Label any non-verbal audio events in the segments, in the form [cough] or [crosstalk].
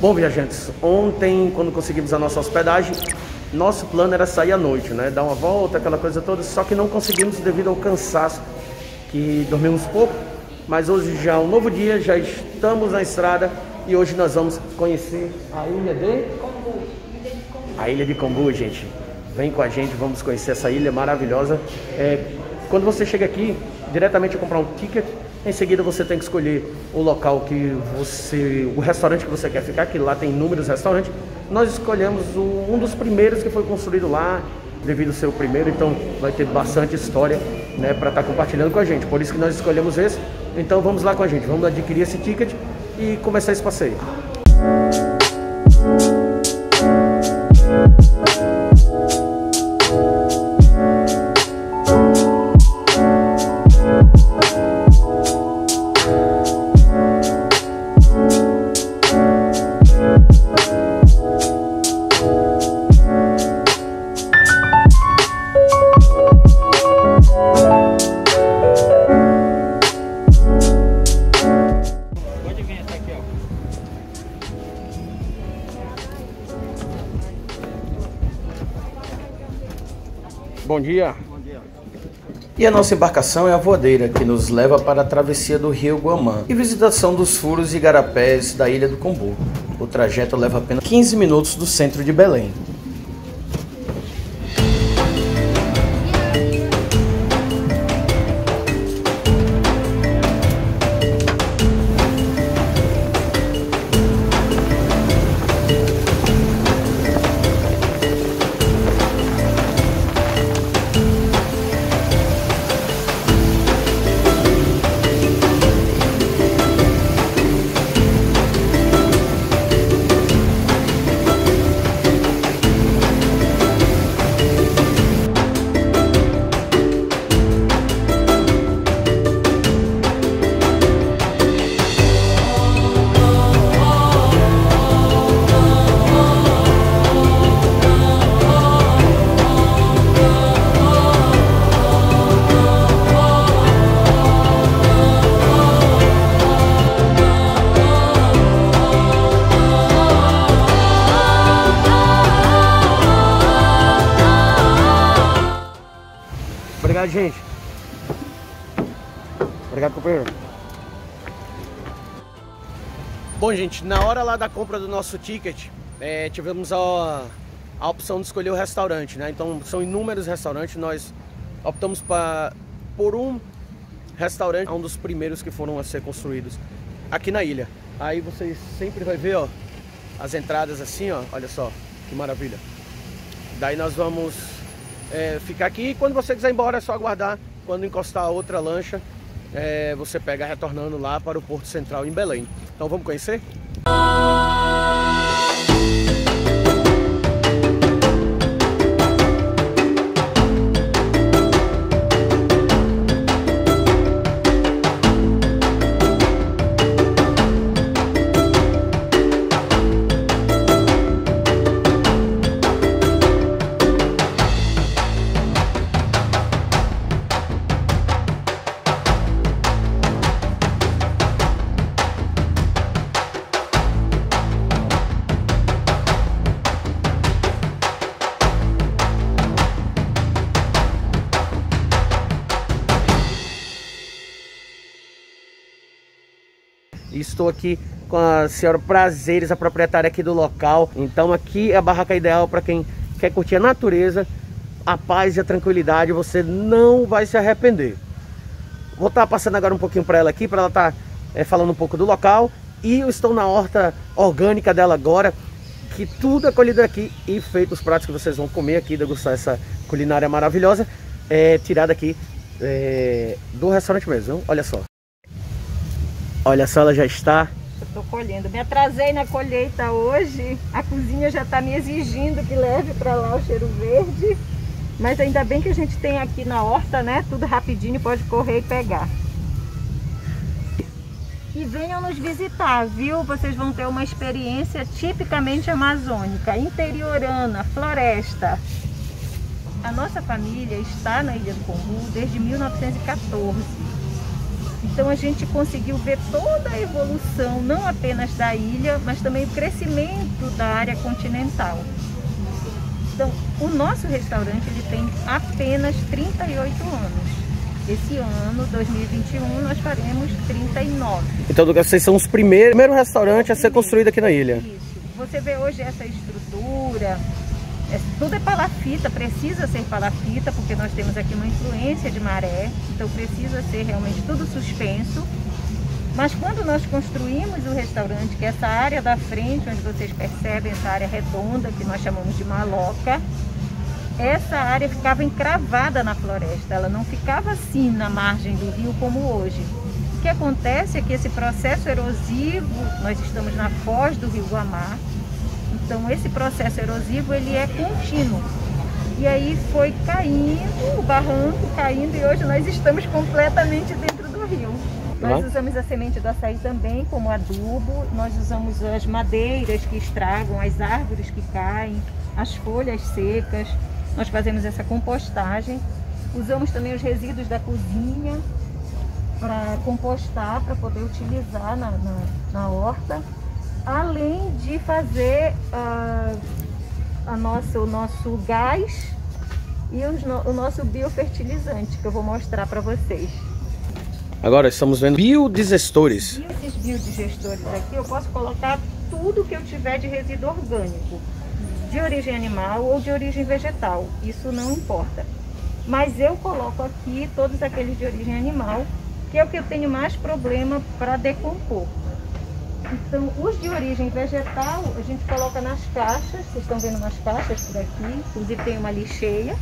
Bom, viajantes, ontem, quando conseguimos a nossa hospedagem, nosso plano era sair à noite, né? Dar uma volta, aquela coisa toda, só que não conseguimos devido ao cansaço, que dormimos pouco. Mas hoje já é um novo dia, já estamos na estrada e hoje nós vamos conhecer a ilha de Combu. A ilha de Combu, gente. Vem com a gente, vamos conhecer essa ilha maravilhosa. É, quando você chega aqui, diretamente a comprar um ticket, em seguida você tem que escolher o local que você, o restaurante que você quer ficar, que lá tem inúmeros restaurantes. Nós escolhemos o, um dos primeiros que foi construído lá, devido ser o primeiro, então vai ter bastante história né, para estar tá compartilhando com a gente. Por isso que nós escolhemos esse. Então vamos lá com a gente, vamos adquirir esse ticket e começar esse passeio. Bom dia. Bom dia. E a nossa embarcação é a voadeira, que nos leva para a travessia do rio Guamã e visitação dos furos e igarapés da ilha do Combu. O trajeto leva apenas 15 minutos do centro de Belém. Gente. Obrigado, companheiro. Bom, gente, na hora lá da compra do nosso ticket, é, tivemos a, a opção de escolher o restaurante, né? Então, são inúmeros restaurantes. Nós optamos pra, por um restaurante, um dos primeiros que foram a ser construídos aqui na ilha. Aí vocês sempre vai ver, ó, as entradas assim, ó, olha só, que maravilha. Daí nós vamos é, ficar aqui. E quando você quiser ir embora, é só aguardar. Quando encostar a outra lancha, é, você pega retornando lá para o Porto Central em Belém. Então vamos conhecer? Estou aqui com a senhora Prazeres, a proprietária aqui do local. Então aqui é a barraca ideal para quem quer curtir a natureza, a paz e a tranquilidade. Você não vai se arrepender. Vou estar tá passando agora um pouquinho para ela aqui, para ela estar tá, é, falando um pouco do local. E eu estou na horta orgânica dela agora, que tudo é colhido aqui e feito os pratos que vocês vão comer aqui, degustar essa culinária maravilhosa, é, tirada aqui é, do restaurante mesmo. Olha só. Olha só, ela já está. Estou colhendo. Me atrasei na colheita hoje. A cozinha já está me exigindo que leve para lá o cheiro verde. Mas ainda bem que a gente tem aqui na horta, né? Tudo rapidinho, pode correr e pegar. E venham nos visitar, viu? Vocês vão ter uma experiência tipicamente amazônica, interiorana, floresta. A nossa família está na Ilha do Combu desde 1914. Então a gente conseguiu ver toda a evolução, não apenas da ilha, mas também o crescimento da área continental. Então, o nosso restaurante ele tem apenas 38 anos. Esse ano, 2021, nós faremos 39. Então, vocês são os primeiros, primeiro restaurante a ser construído aqui na ilha. Isso. Você vê hoje essa estrutura, é, tudo é palafita, precisa ser palafita, porque nós temos aqui uma influência de maré, então precisa ser realmente tudo suspenso. Mas quando nós construímos o restaurante, que é essa área da frente, onde vocês percebem essa área redonda, que nós chamamos de maloca, essa área ficava encravada na floresta, ela não ficava assim na margem do rio como hoje. O que acontece é que esse processo erosivo, nós estamos na foz do rio Guamá, então esse processo erosivo ele é contínuo. E aí foi caindo, o barranco caindo e hoje nós estamos completamente dentro do rio. Nós usamos a semente do açaí também como adubo, nós usamos as madeiras que estragam, as árvores que caem, as folhas secas, nós fazemos essa compostagem. Usamos também os resíduos da cozinha para compostar, para poder utilizar na, na, na, horta. Além de fazer uh, a nossa, o nosso gás e os, o nosso biofertilizante, que eu vou mostrar para vocês. Agora estamos vendo biodigestores. E esses biodigestores aqui eu posso colocar tudo que eu tiver de resíduo orgânico de origem animal ou de origem vegetal, isso não importa. Mas eu coloco aqui todos aqueles de origem animal, que é o que eu tenho mais problema para decompor. Então, os de origem vegetal, a gente coloca nas caixas, vocês estão vendo umas caixas por aqui, inclusive tem uma ali cheia.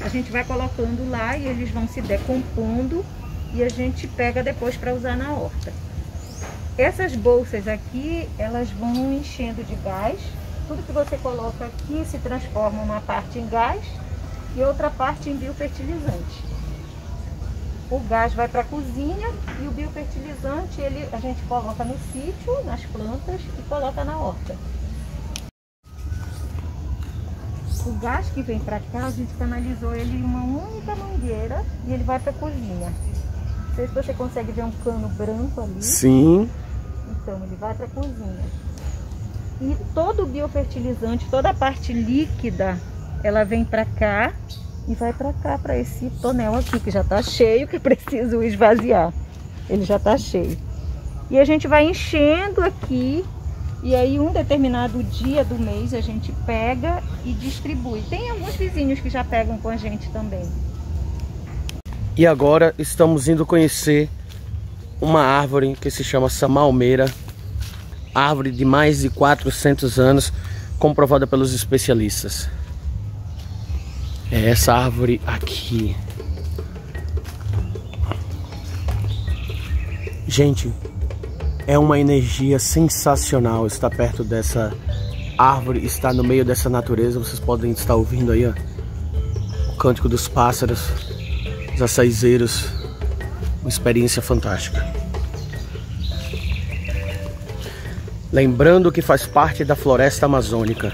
A gente vai colocando lá e eles vão se decompondo e a gente pega depois para usar na horta. Essas bolsas aqui, elas vão enchendo de gás, tudo que você coloca aqui se transforma uma parte em gás e outra parte em biofertilizante. O gás vai para a cozinha e o biofertilizante ele, a gente coloca no sítio, nas plantas e coloca na horta. O gás que vem para cá, a gente canalizou ele em uma única mangueira e ele vai para a cozinha. Não sei se você consegue ver um cano branco ali. Sim. Então, ele vai para a cozinha. E todo o biofertilizante, toda a parte líquida, ela vem para cá e vai para cá, para esse tonel aqui, que já está cheio, que [laughs] preciso esvaziar. Ele já está cheio. E a gente vai enchendo aqui, e aí um determinado dia do mês a gente pega e distribui. Tem alguns vizinhos que já pegam com a gente também. E agora estamos indo conhecer uma árvore que se chama Samalmeira árvore de mais de 400 anos, comprovada pelos especialistas. É essa árvore aqui. Gente, é uma energia sensacional estar perto dessa árvore, estar no meio dessa natureza. Vocês podem estar ouvindo aí, ó, o cântico dos pássaros, os açaizeiros. Uma experiência fantástica. lembrando que faz parte da floresta amazônica.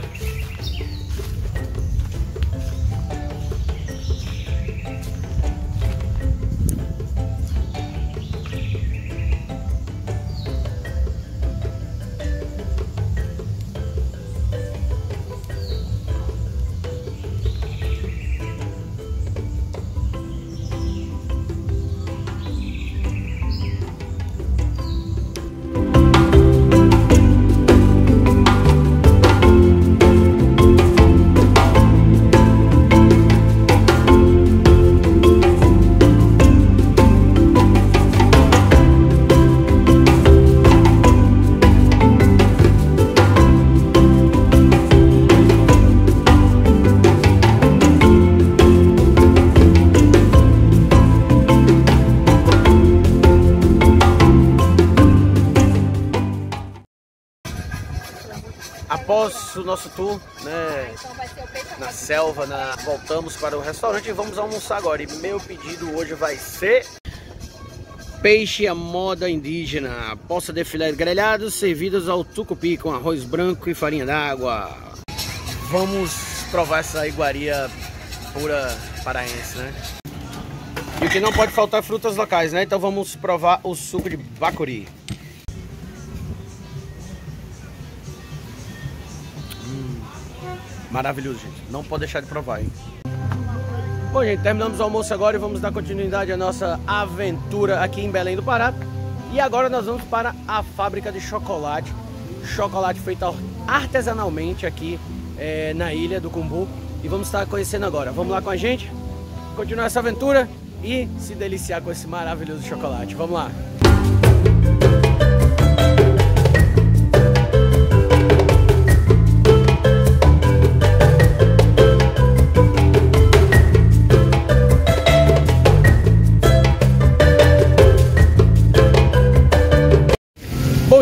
Após o nosso tour, né, na selva, na... voltamos para o restaurante e vamos almoçar agora. E meu pedido hoje vai ser peixe à moda indígena, poça de filé grelhados servidos ao tucupi com arroz branco e farinha d'água. Vamos provar essa iguaria pura paraense, né? E o que não pode faltar é frutas locais, né? Então vamos provar o suco de bacuri. Maravilhoso, gente. Não pode deixar de provar, hein? Bom, gente, terminamos o almoço agora e vamos dar continuidade à nossa aventura aqui em Belém do Pará. E agora nós vamos para a fábrica de chocolate. Chocolate feito artesanalmente aqui é, na ilha do Cumbu. E vamos estar conhecendo agora. Vamos lá com a gente? Continuar essa aventura e se deliciar com esse maravilhoso chocolate. Vamos lá!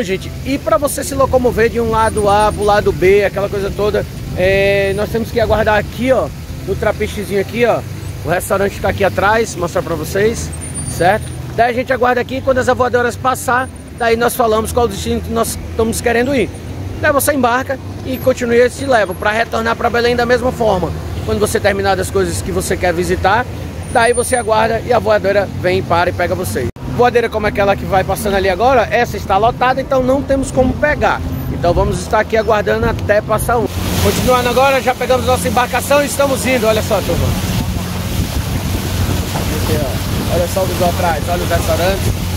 Bom, gente, e para você se locomover de um lado A para o lado B, aquela coisa toda, é, nós temos que aguardar aqui, ó, no trapichezinho aqui, ó, o restaurante está aqui atrás, mostrar para vocês, certo? Daí a gente aguarda aqui, quando as voadoras passar, daí nós falamos qual o destino que nós estamos querendo ir. Daí você embarca e continua e se leva para retornar para Belém da mesma forma. Quando você terminar das coisas que você quer visitar, daí você aguarda e a voadora vem, para e pega você. Voadeira como aquela que vai passando ali agora, essa está lotada, então não temos como pegar. Então vamos estar aqui aguardando até passar um. Continuando agora, já pegamos nossa embarcação e estamos indo, olha só turma. Olha só o visual atrás, olha os restaurantes.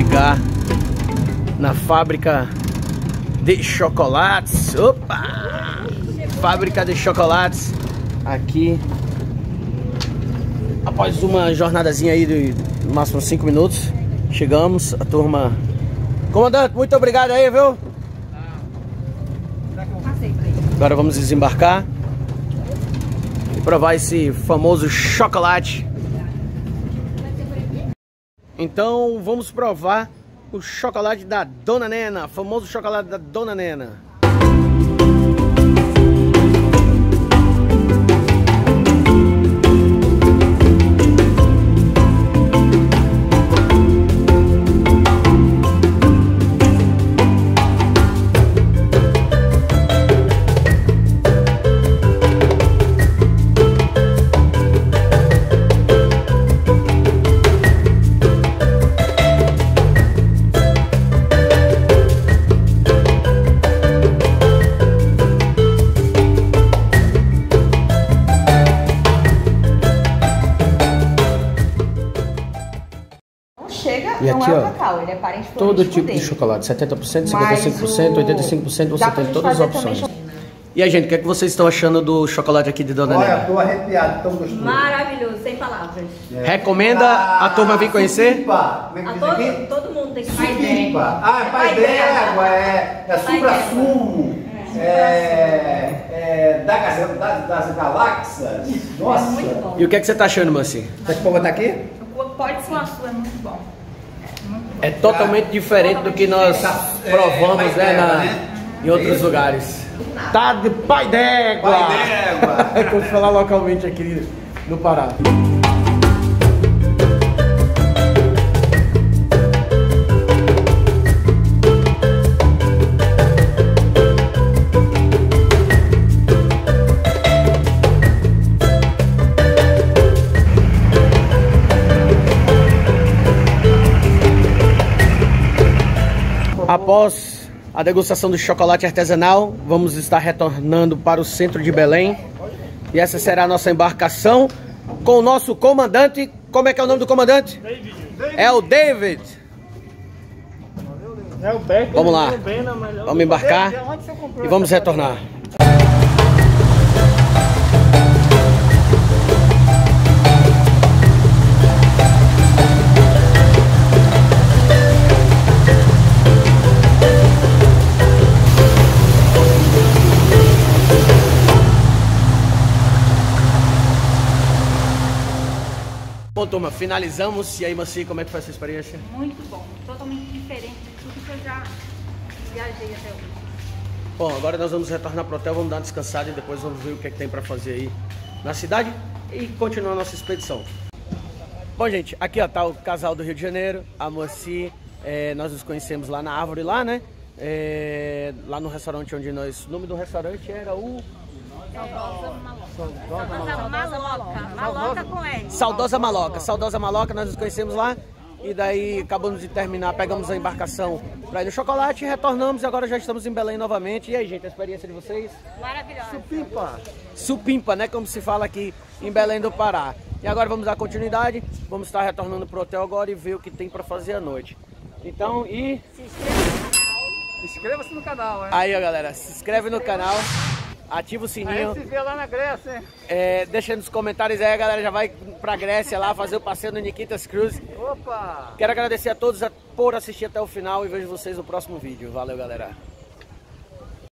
Chegar na fábrica de chocolates. Opa! Fábrica de chocolates aqui. Após uma jornadazinha aí de no máximo 5 minutos, chegamos. A turma. Comandante, muito obrigado aí, viu? Agora vamos desembarcar e provar esse famoso chocolate então vamos provar o chocolate da Dona Nena, famoso chocolate da Dona Nena. Todo tipo dele. de chocolate, 70%, 55%, o... 85%, você tem todas as opções. E aí, gente, o que, é que vocês estão achando do chocolate aqui de Dona Olha, Olha, tô arrepiado, tão gostoso. Maravilhoso, sem palavras. É. Recomenda ah, a turma vir conhecer? Como é que todo, aqui? todo mundo tem que ir. Ah, é pai d'égua, é, é supra-sumo. É, é, da, das, das galáxias. Nossa. É e o que, é que você tá achando, Manci? Tá que botar aqui? Pode ser uma sua, é muito bom. É totalmente diferente do que nós provamos né, na, né? em outros lugares. Tá de pai d'égua! Pai d'égua! [laughs] Como falar localmente aqui no Pará. A degustação do chocolate artesanal, vamos estar retornando para o centro de Belém. E essa será a nossa embarcação com o nosso comandante. Como é que é o nome do comandante? David. É o David. É o Beck. Vamos lá. Vamos embarcar e vamos retornar. Bom, turma, finalizamos. E aí, Maci, como é que foi essa experiência? Muito bom, totalmente diferente de tudo que eu já viajei até hoje. Bom, agora nós vamos retornar pro hotel, vamos dar uma descansada e depois vamos ver o que, é que tem para fazer aí na cidade e continuar a nossa expedição. Bom, gente, aqui ó, tá o casal do Rio de Janeiro, a Moci, é, nós nos conhecemos lá na árvore lá, né? É, lá no restaurante onde nós... O nome do restaurante era o... Saudosa Maloca. Saudosa Maloca. Maloca com S. Saudosa Maloca. Saudosa Maloca, nós nos conhecemos lá. E daí acabamos de terminar, pegamos a embarcação para ir no chocolate, retornamos e agora já estamos em Belém novamente. E aí, gente, a experiência de vocês? Maravilhosa. Supimpa. Supimpa, né? Como se fala aqui em Belém do Pará. E agora vamos dar continuidade. Vamos estar retornando pro hotel agora e ver o que tem para fazer à noite. Então, e... Se inscreva no canal. Inscreva-se no canal, hein? Aí, ó, galera, se inscreve no canal. Ativa o sininho. A gente se vê lá na Grécia, hein? É, deixa nos comentários aí, a galera já vai pra Grécia lá fazer o passeio no Nikitas Cruise. Opa! Quero agradecer a todos por assistir até o final e vejo vocês no próximo vídeo. Valeu, galera.